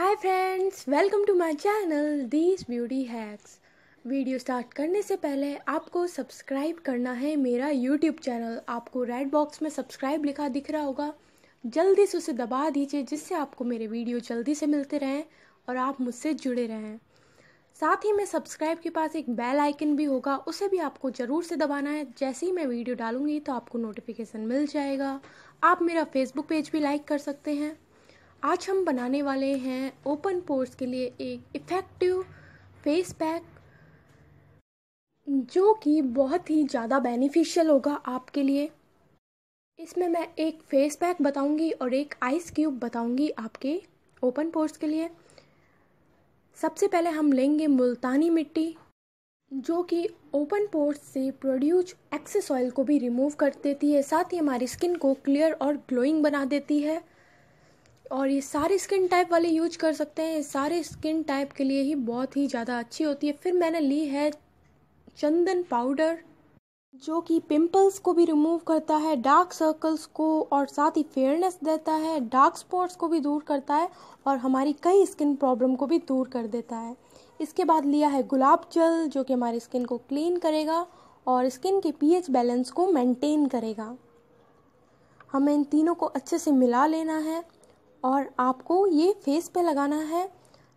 Hi friends welcome to my channel these beauty hacks video start करने से पहले आपको सब्सक्राइब करना है मेरा यूट्यूब चैनल आपको रेड बॉक्स में सब्सक्राइब लिखा दिख रहा होगा। जल्दी से उसे दबा दीजिए जिससे आपको मेरे वीडियो जल्दी से मिलते रहें और आप मुझसे जुड़े रहें। साथ ही में सब्सक्राइब के पास एक बेल आइकन भी होगा, उसे भी आपको ज़रूर से दबाना है। जैसे ही मैं वीडियो डालूँगी तो आपको नोटिफिकेशन मिल जाएगा। आप मेरा फेसबुक पेज भी लाइक कर सकते हैं। आज हम बनाने वाले हैं ओपन पोर्स के लिए एक इफ़ेक्टिव फेस पैक, जो कि बहुत ही ज़्यादा बेनिफिशियल होगा आपके लिए। इसमें मैं एक फेस पैक बताऊँगी और एक आइस क्यूब बताऊँगी आपके ओपन पोर्स के लिए। सबसे पहले हम लेंगे मुल्तानी मिट्टी, जो कि ओपन पोर्स से प्रोड्यूस एक्सेस ऑयल को भी रिमूव कर देती है। साथ ही हमारी स्किन को क्लियर और ग्लोइंग बना देती है। और ये सारे स्किन टाइप वाले यूज़ कर सकते हैं। ये सारे स्किन टाइप के लिए ही बहुत ही ज़्यादा अच्छी होती है। फिर मैंने ली है चंदन पाउडर जो कि पिंपल्स को भी रिमूव करता है डार्क सर्कल्स को और साथ ही फेयरनेस देता है डार्क स्पॉट्स को भी दूर करता है और हमारी कई स्किन प्रॉब्लम को भी दूर कर देता है। इसके बाद लिया है गुलाब जल, जो कि हमारी स्किन को क्लीन करेगा और स्किन के पीएच बैलेंस को मेंटेन करेगा। हमें इन तीनों को अच्छे से मिला लेना है। और आपको ये फेस पे लगाना है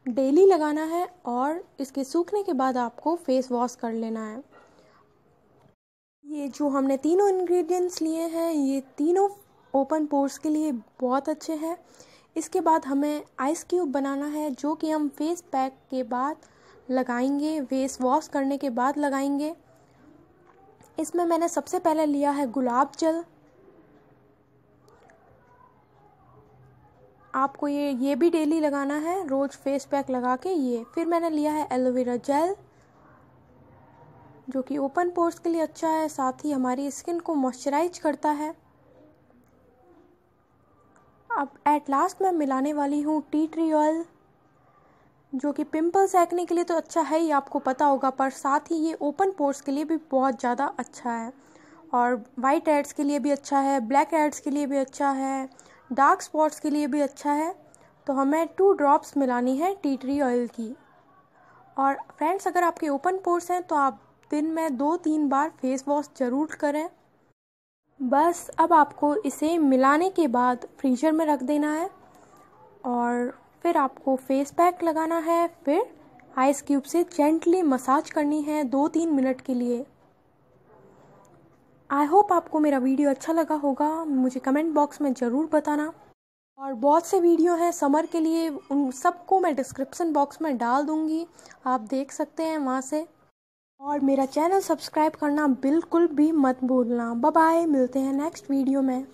डेली लगाना है और इसके सूखने के बाद आपको फेस वॉश कर लेना है। ये जो हमने तीनों इंग्रेडिएंट्स लिए हैं, ये तीनों ओपन पोर्स के लिए बहुत अच्छे हैं। इसके बाद हमें आइस क्यूब बनाना है, जो कि हम फेस पैक के बाद लगाएँगे फेस वॉश करने के बाद लगाएँगे। इसमें मैंने सबसे पहले लिया है गुलाब जल। आपको ये ये भी डेली लगाना है, रोज़ फेस पैक लगा के ये। फिर मैंने लिया है एलोवेरा जेल जो कि ओपन पोर्स के लिए अच्छा है, साथ ही हमारी स्किन को मॉइस्चराइज करता है। अब एट लास्ट मैं मिलाने वाली हूँ टी ट्री ऑयल जो कि पिंपल सेकने के लिए तो अच्छा है ही आपको पता होगा, पर साथ ही ये ओपन पोर्स के लिए भी बहुत ज़्यादा अच्छा है। और वाइट एड्स के लिए भी अच्छा है ब्लैक एड्स के लिए भी अच्छा है डार्क स्पॉट्स के लिए भी अच्छा है। तो हमें टू ड्रॉप्स मिलानी है टी ट्री ऑयल की। और फ्रेंड्स अगर आपके ओपन पोर्स हैं तो आप दिन में दो तीन बार फेस वॉश ज़रूर करें। बस अब आपको इसे मिलाने के बाद फ्रीजर में रख देना है। और फिर आपको फेस पैक लगाना है। फिर आइस क्यूब से जेंटली मसाज करनी है दो तीन मिनट के लिए। आई होप आपको मेरा वीडियो अच्छा लगा होगा। मुझे कमेंट बॉक्स में ज़रूर बताना। और बहुत से वीडियो हैं समर के लिए। उन सबको मैं डिस्क्रिप्सन बॉक्स में डाल दूँगी। आप देख सकते हैं वहाँ से। और मेरा चैनल सब्सक्राइब करना बिल्कुल भी मत भूलना। बाय मिलते हैं नेक्स्ट वीडियो में।